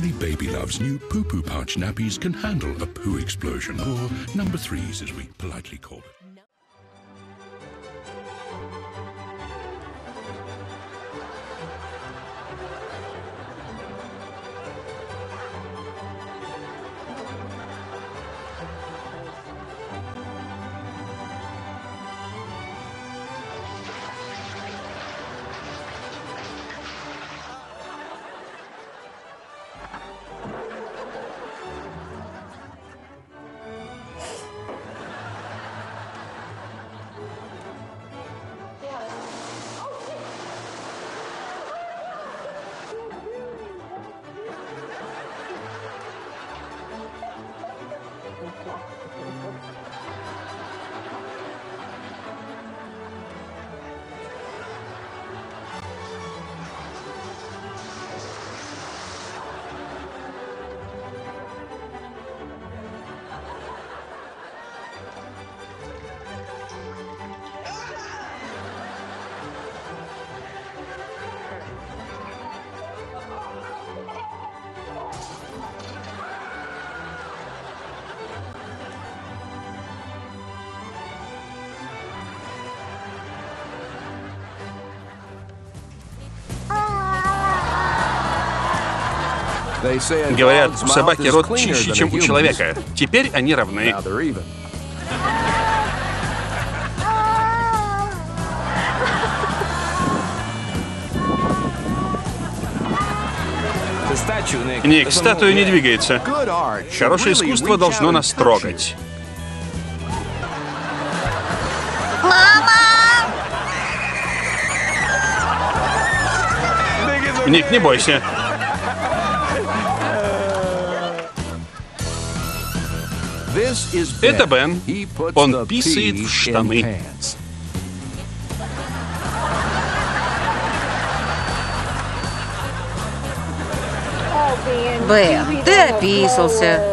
puppy loves new poo poo pouch nappies can handle a poo explosion, or number threes as we politely call it. Говорят, у собаки рот чище, чем у человека. Теперь они равны. Ник, статуя не двигается. Хорошее искусство должно нас трогать. Ник, не бойся. Это Бен. Он писает в штаны. Бен, ты описался.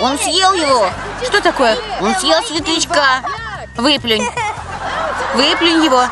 Он съел его. Что такое? Он съел светлячка. Выплюнь. Выплюнь его.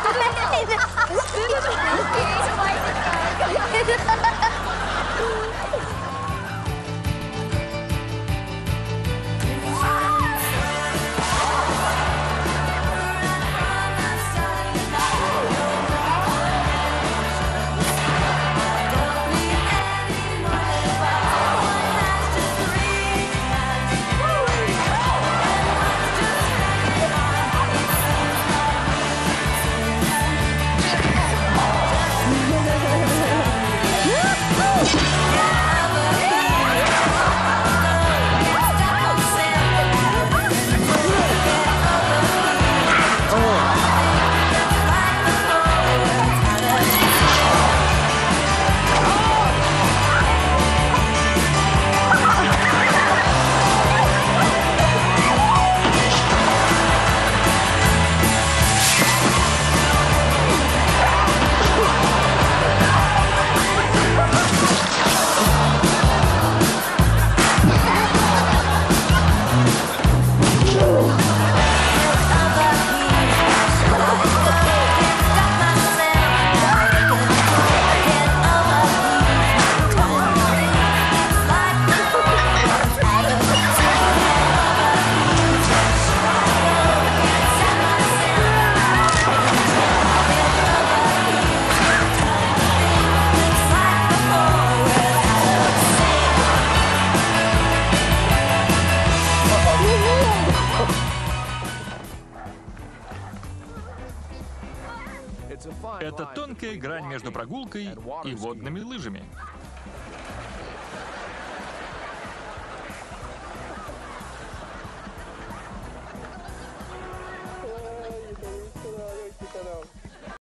Это тонкая грань между прогулкой и водными лыжами.